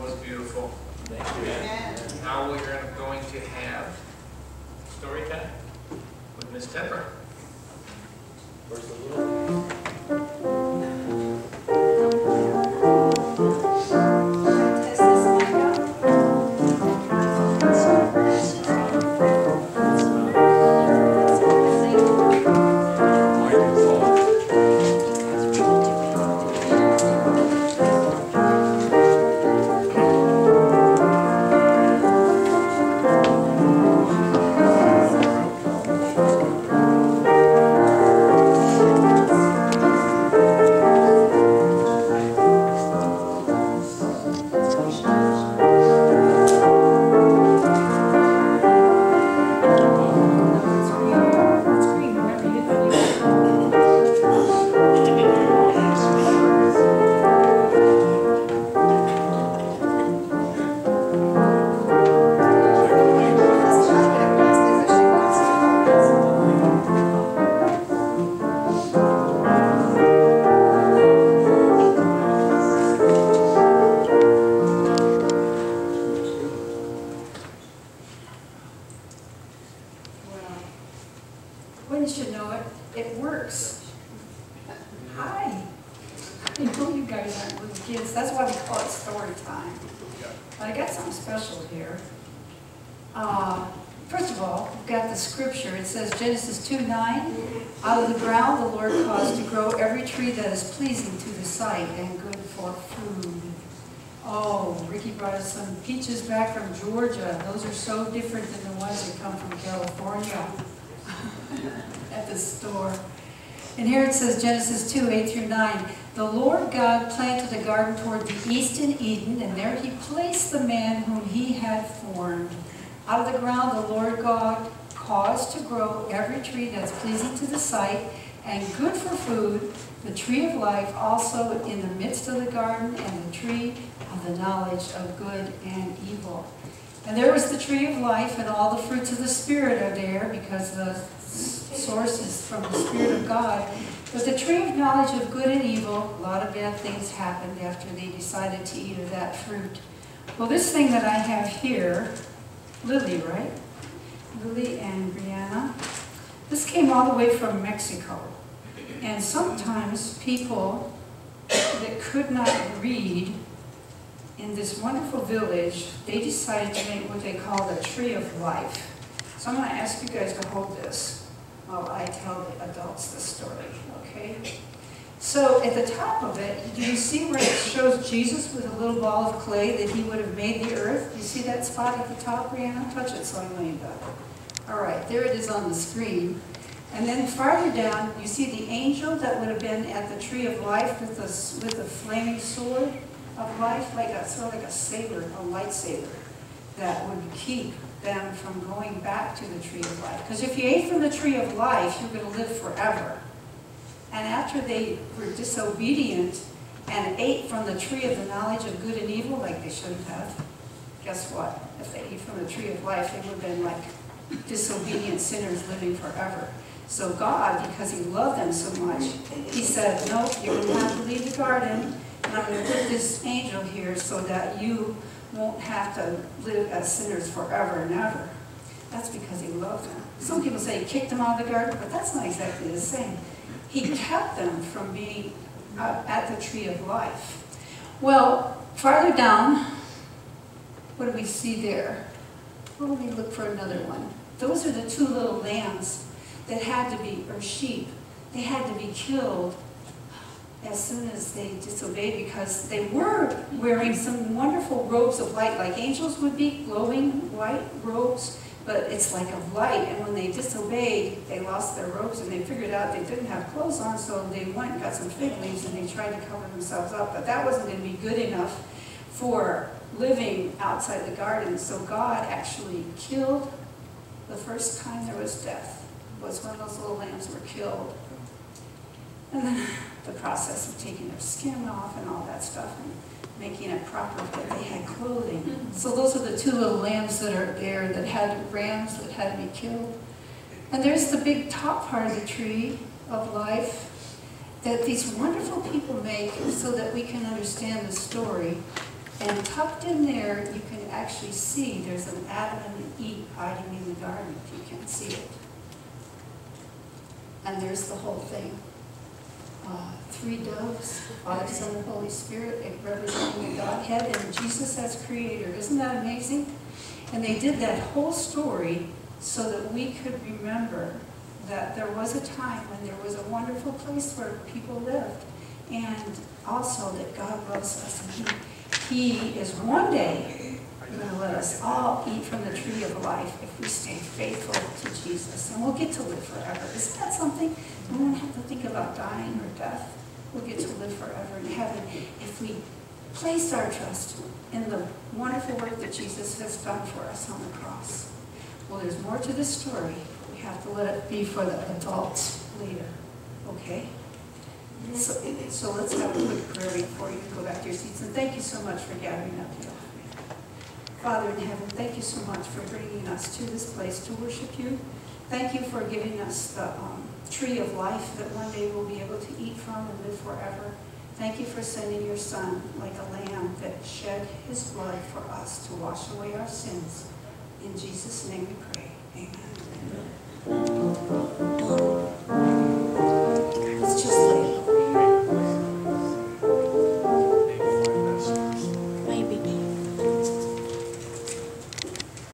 was beautiful. Thank you. Now we're going to have story time with Miss Tepper. Hi. I know you guys aren't little kids, that's why we call it story time. But I got something special here. Uh, First of all, we've got the scripture, it says Genesis 2, 9, Out of the ground the Lord caused to grow every tree that is pleasing to the sight and good for food. Oh, Ricky brought us some peaches back from Georgia. Those are so different than the ones that come from California at the store. And here it says Genesis 2, 8 through 9. The Lord God planted a garden toward the east in Eden, and there he placed the man whom he had formed. Out of the ground the Lord God caused to grow every tree that's pleasing to the sight and good for food, the tree of life also in the midst of the garden, and the tree of the knowledge of good and evil. And there was the tree of life, and all the fruits of the Spirit are there, because the s- source is from the Spirit of God. But the tree of knowledge of good and evil, a lot of bad things happened after they decided to eat of that fruit. Well, this thing that I have here, Lily, right? Lily and Brianna. This came all the way from Mexico. And sometimes people that could not read in this wonderful village, they decided to make what they call the tree of life. So I'm going to ask you guys to hold this while I tell the adults the story, okay? So at the top of it, do you see where it shows Jesus with a little ball of clay that he would have made the earth? You see that spot at the top, Brianna? Touch it so I know you got it. All right, there it is on the screen. And then farther down, you see the angel that would have been at the tree of life with the, with the flaming sword of life, like a, sort of like a saber, a lightsaber, that would keep them from going back to the tree of life. Because if you ate from the tree of life, you're going to live forever. And after they were disobedient and ate from the tree of the knowledge of good and evil, like they shouldn't have, guess what? If they ate from the tree of life, they would have been like disobedient sinners living forever. So God, because he loved them so much, he said, no, you're going to have to leave the garden, and I'm going to put this angel here so that you won't have to live as sinners forever and ever. That's because he loved them. Some people say he kicked them out of the garden, but that's not exactly the same. He kept them from being at the tree of life. Well, farther down, what do we see there? Well, let me look for another one. Those are the two little lambs that had to be, or sheep, they had to be killed as soon as they disobeyed because they were wearing some wonderful robes of light, like angels would be, glowing white robes, but it's like of light. And when they disobeyed, they lost their robes and they figured out they didn't have clothes on, so they went and got some fig leaves and they tried to cover themselves up. But that wasn't going to be good enough for living outside the garden. So God actually killed the first time there was death, was when those little lambs were killed. And then the process of taking their skin off and all that stuff and making it proper that they had clothing. Mm-hmm. So those are the two little lambs that are there that had rams that had to be killed. And there's the big top part of the tree of life that these wonderful people make so that we can understand the story. And tucked in there, you can actually see there's an Adam and Eve hiding in the garden, if you can see it. And there's the whole thing. Uh, Three doves, Father, Son, Holy Spirit, it representing the Godhead and Jesus as creator. Isn't that amazing? And they did that whole story so that we could remember that there was a time when there was a wonderful place where people lived. And also that God loves us and He, He is one day going to let us all eat from the tree of life if we stay faithful to Jesus. And we'll get to live forever. Isn't that something? We won't have to think about dying or death. We'll get to live forever in heaven if we place our trust in the wonderful work that Jesus has done for us on the cross. Well, there's more to this story. We have to let it be for the adults later, okay? So, so let's have a quick prayer before you go back to your seats. And thank you so much for gathering up here. Father in heaven, thank you so much for bringing us to this place to worship you. Thank you for giving us the um, tree of life that one day we'll be able to eat from and live forever. Thank you for sending your son like a lamb that shed his blood for us to wash away our sins. In Jesus' name we pray. Amen.